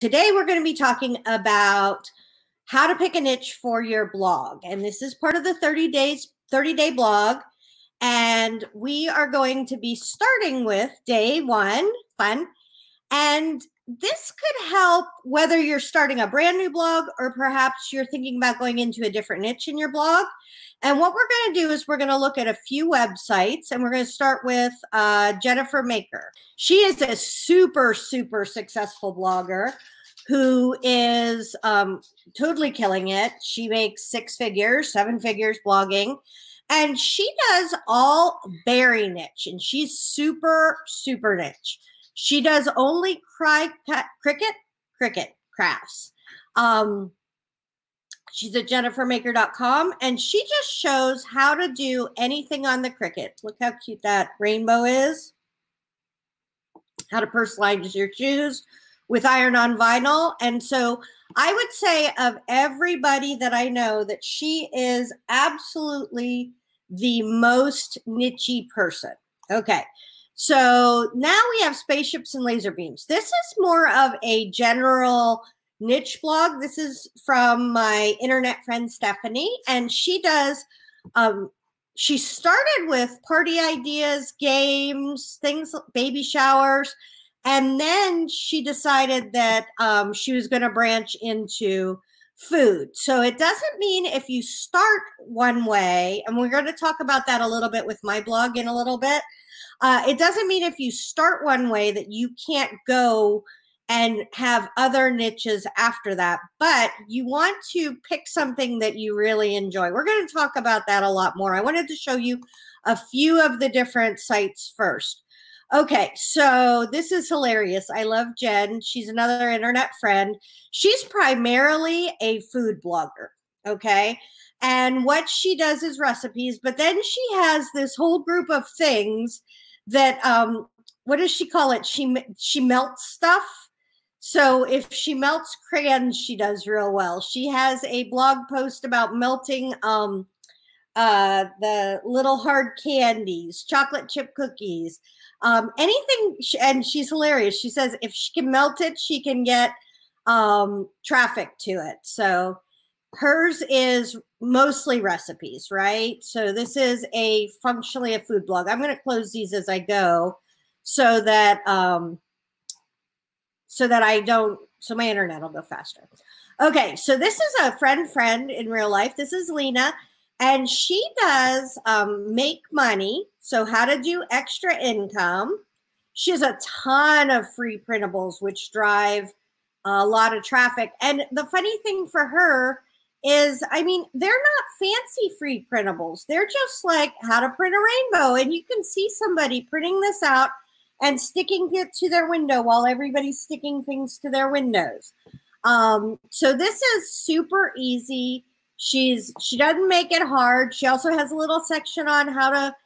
Today, we're going to be talking about how to pick a niche for your blog. And this is part of the 30 days, 30 day blog. And we are going to be starting with day one, fun. And this could help whether you're starting a brand new blog or perhaps you're thinking about going into a different niche in your blog. And what we're going to do is we're going to look at a few websites and we're going to start with uh, Jennifer Maker. She is a super, super successful blogger who is um, totally killing it. She makes six figures, seven figures blogging. And she does all very niche and she's super, super niche. She does only cry, Cricut, Cricut crafts. Um, she's at jennifermaker.com and she just shows how to do anything on the Cricut. Look how cute that rainbow is. How to personalize your shoes with iron on vinyl. And so I would say of everybody that I know that she is absolutely the most nichey person. Okay. So now we have spaceships and laser beams. This is more of a general niche blog. This is from my internet friend Stephanie, and she does. Um, she started with party ideas, games, things, baby showers, and then she decided that um, she was going to branch into food. So it doesn't mean if you start one way, and we're going to talk about that a little bit with my blog in a little bit. Uh, it doesn't mean if you start one way that you can't go and have other niches after that, but you want to pick something that you really enjoy. We're going to talk about that a lot more. I wanted to show you a few of the different sites first. Okay, so this is hilarious. I love Jen. She's another internet friend. She's primarily a food blogger. Okay. And what she does is recipes, but then she has this whole group of things that um what does she call it? She she melts stuff. So if she melts crayons, she does real well. She has a blog post about melting um uh the little hard candies, chocolate chip cookies, um anything and she's hilarious. She says if she can melt it, she can get um traffic to it. So hers is mostly recipes, right? So this is a functionally a food blog. I'm going to close these as I go so that um so that I don't so my internet will go faster. Okay, so this is a friend friend in real life. This is Lena and she does um, make money. So how to do extra income. She has a ton of free printables which drive a lot of traffic. And the funny thing for her is I mean, they're not fancy free printables. They're just like how to print a rainbow. And you can see somebody printing this out and sticking it to their window while everybody's sticking things to their windows. Um, so this is super easy. She's she doesn't make it hard. She also has a little section on how to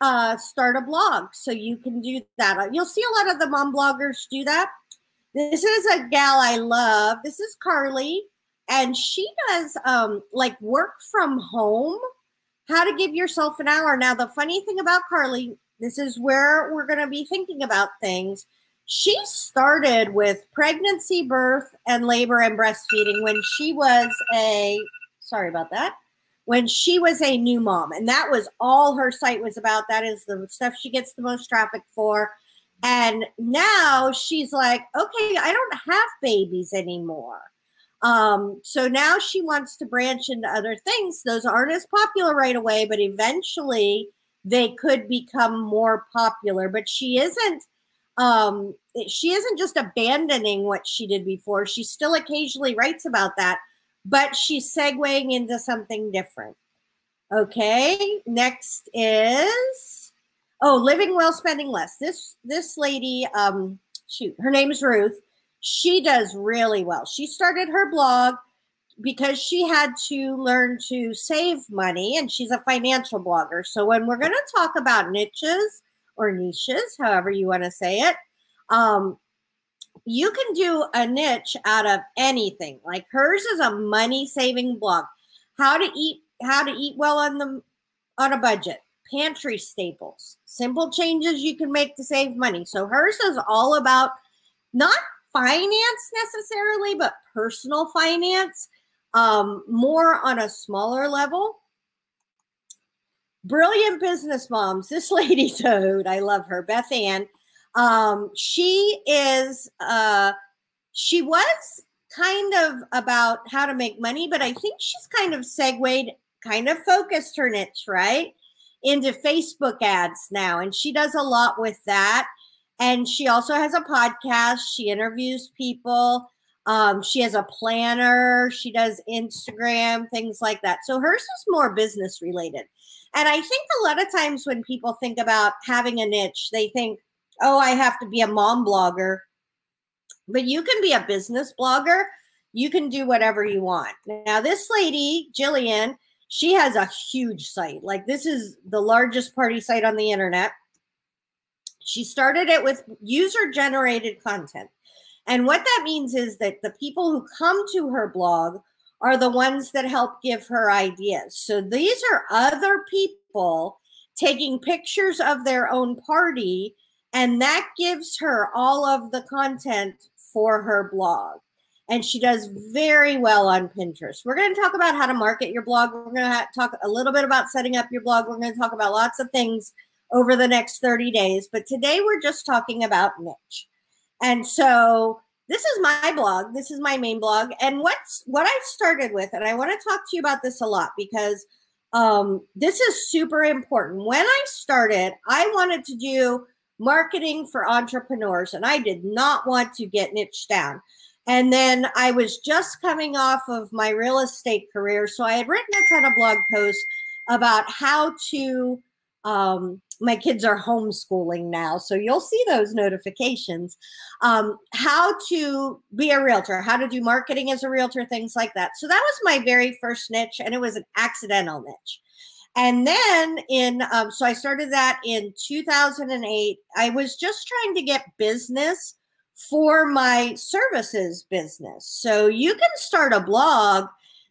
uh, start a blog, so you can do that. You'll see a lot of the mom bloggers do that. This is a gal I love. This is Carly and she does um, like work from home, how to give yourself an hour. Now, the funny thing about Carly, this is where we're going to be thinking about things. She started with pregnancy, birth, and labor and breastfeeding when she was a, sorry about that, when she was a new mom. And that was all her site was about. That is the stuff she gets the most traffic for. And now she's like, okay, I don't have babies anymore. Um, so now she wants to branch into other things. Those aren't as popular right away, but eventually they could become more popular. But she isn't um she isn't just abandoning what she did before. She still occasionally writes about that, but she's segueing into something different. Okay, next is oh, living well, spending less. This this lady, um, shoot, her name is Ruth she does really well. She started her blog because she had to learn to save money and she's a financial blogger. So when we're going to talk about niches or niches, however you want to say it, um, you can do a niche out of anything. Like hers is a money saving blog. How to eat how to eat well on the on a budget. Pantry staples. Simple changes you can make to save money. So hers is all about not finance necessarily, but personal finance, um, more on a smaller level. Brilliant business moms. This lady toad, I love her, Beth Ann. Um, she is, uh, she was kind of about how to make money, but I think she's kind of segued, kind of focused her niche, right? Into Facebook ads now. And she does a lot with that. And she also has a podcast. She interviews people. Um, she has a planner. She does Instagram, things like that. So hers is more business related. And I think a lot of times when people think about having a niche, they think, oh, I have to be a mom blogger. But you can be a business blogger. You can do whatever you want. Now, this lady, Jillian, she has a huge site. Like, this is the largest party site on the internet. She started it with user generated content. And what that means is that the people who come to her blog are the ones that help give her ideas. So these are other people taking pictures of their own party, and that gives her all of the content for her blog. And she does very well on Pinterest. We're going to talk about how to market your blog. We're going to talk a little bit about setting up your blog. We're going to talk about lots of things over the next 30 days. But today we're just talking about niche. And so this is my blog. This is my main blog. And what's what I started with, and I want to talk to you about this a lot because um, this is super important. When I started, I wanted to do marketing for entrepreneurs, and I did not want to get niche down. And then I was just coming off of my real estate career. So I had written a ton of blog posts about how to um, my kids are homeschooling now, so you'll see those notifications. Um, how to be a realtor, how to do marketing as a realtor, things like that. So that was my very first niche, and it was an accidental niche. And then in, um, so I started that in 2008. I was just trying to get business for my services business. So you can start a blog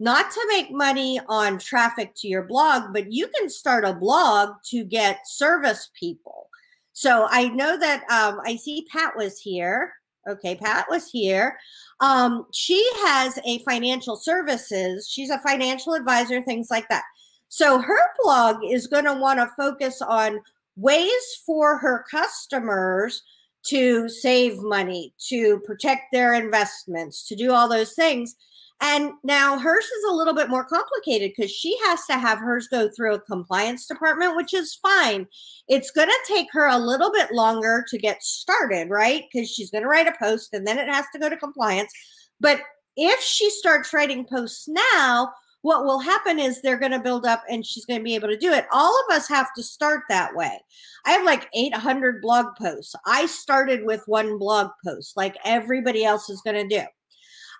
not to make money on traffic to your blog, but you can start a blog to get service people. So I know that um, I see Pat was here. Okay, Pat was here. Um, she has a financial services, she's a financial advisor, things like that. So her blog is going to want to focus on ways for her customers to save money, to protect their investments, to do all those things. And now hers is a little bit more complicated because she has to have hers go through a compliance department, which is fine. It's going to take her a little bit longer to get started, right? Because she's going to write a post and then it has to go to compliance. But if she starts writing posts now, what will happen is they're going to build up and she's going to be able to do it. All of us have to start that way. I have like 800 blog posts. I started with one blog post, like everybody else is going to do.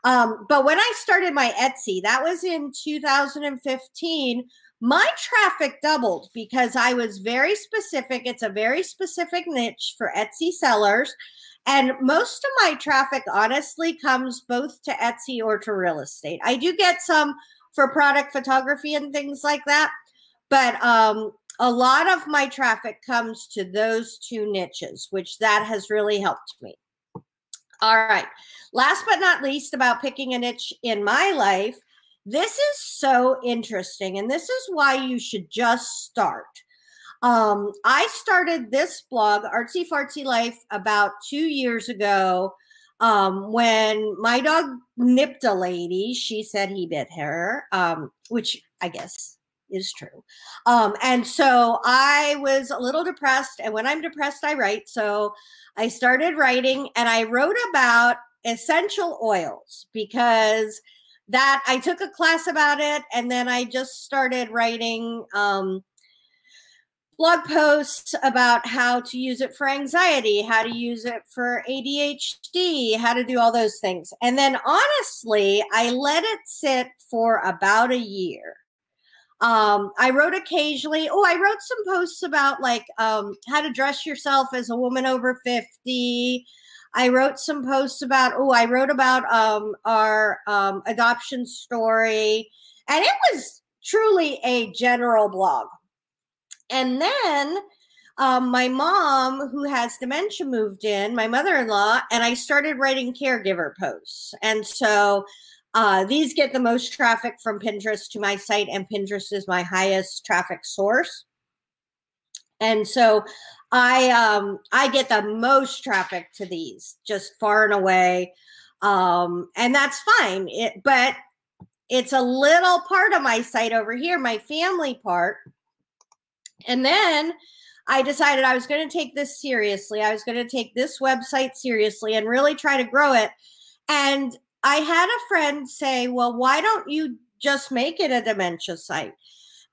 Um, but when I started my Etsy, that was in 2015, my traffic doubled because I was very specific. It's a very specific niche for Etsy sellers. And most of my traffic, honestly, comes both to Etsy or to real estate. I do get some for product photography and things like that. But um, a lot of my traffic comes to those two niches, which that has really helped me. All right. Last but not least, about picking a niche in my life, this is so interesting. And this is why you should just start. Um, I started this blog, Artsy Fartsy Life, about two years ago um, when my dog nipped a lady. She said he bit her, um, which I guess is true. Um, and so I was a little depressed. And when I'm depressed, I write. So I started writing and I wrote about essential oils because that I took a class about it and then I just started writing um, blog posts about how to use it for anxiety, how to use it for ADHD, how to do all those things. And then honestly, I let it sit for about a year. Um, I wrote occasionally. Oh, I wrote some posts about like um, how to dress yourself as a woman over 50. I wrote some posts about, oh, I wrote about um, our um, adoption story. And it was truly a general blog. And then um, my mom, who has dementia, moved in, my mother in law, and I started writing caregiver posts. And so uh, these get the most traffic from Pinterest to my site, and Pinterest is my highest traffic source. And so I um, I get the most traffic to these, just far and away, um, and that's fine. It, but it's a little part of my site over here, my family part. And then I decided I was going to take this seriously. I was going to take this website seriously and really try to grow it. And I had a friend say, Well, why don't you just make it a dementia site?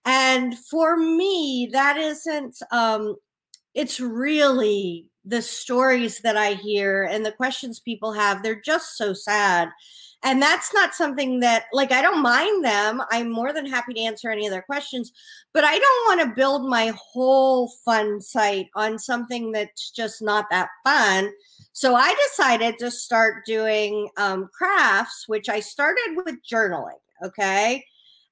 And for me, that isn't, um, it's really the stories that I hear and the questions people have. They're just so sad and that's not something that like i don't mind them. I'm more than happy to answer any of their questions but i don't want to build my whole fun site on something that's just not that fun. So i decided to start doing um, crafts which i started with journaling okay?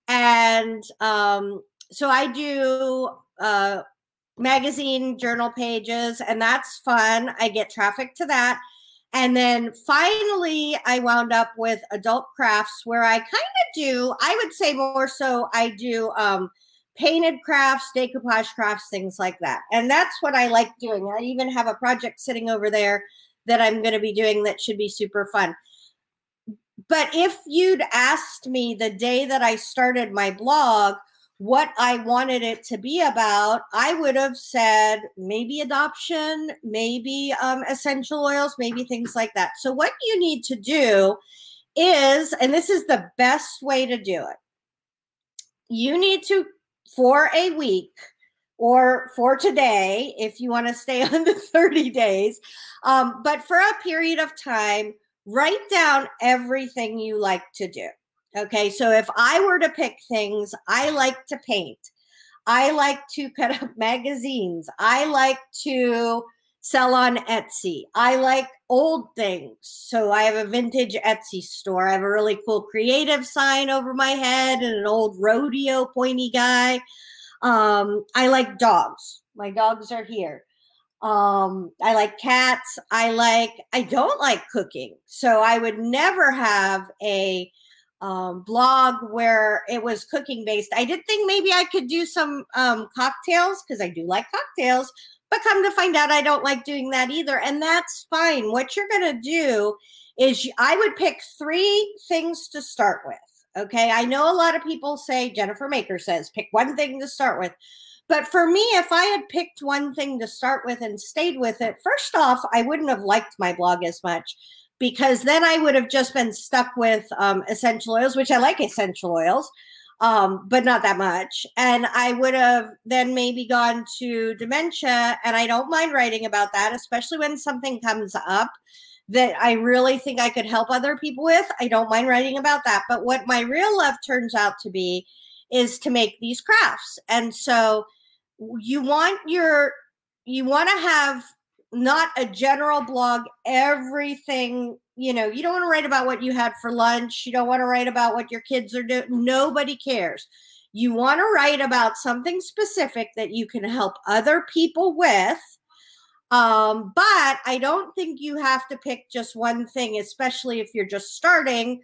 And um, so i do uh, magazine journal pages and that's fun. I get traffic to that and then finally, I wound up with adult crafts where I kind of do, I would say more so, I do um, painted crafts, decoupage crafts, things like that. And that's what I like doing. I even have a project sitting over there that I'm going to be doing that should be super fun. But if you'd asked me the day that I started my blog, what I wanted it to be about, I would have said maybe adoption, maybe um, essential oils, maybe things like that. So, what you need to do is, and this is the best way to do it, you need to, for a week, or for today, if you want to stay on the 30 days, um, but for a period of time, write down everything you like to do. Okay, so if I were to pick things, I like to paint. I like to cut up magazines. I like to sell on Etsy. I like old things. So I have a vintage Etsy store. I have a really cool creative sign over my head and an old rodeo pointy guy. Um, I like dogs. My dogs are here. Um, I like cats. I like, I don't like cooking. So I would never have a um, blog where it was cooking based. I did think maybe I could do some um, cocktails because I do like cocktails, but come to find out, I don't like doing that either. And that's fine. What you're going to do is I would pick three things to start with. Okay. I know a lot of people say, Jennifer Maker says, pick one thing to start with. But for me, if I had picked one thing to start with and stayed with it, first off, I wouldn't have liked my blog as much because then I would have just been stuck with um, essential oils, which I like essential oils, um, but not that much. And I would have then maybe gone to dementia, and I don't mind writing about that, especially when something comes up that I really think I could help other people with. I don't mind writing about that. But what my real love turns out to be is to make these crafts. And so you want your you want to have not a general blog, everything, you know, you don't want to write about what you had for lunch. You don't want to write about what your kids are doing. Nobody cares. You want to write about something specific that you can help other people with. Um, but I don't think you have to pick just one thing, especially if you're just starting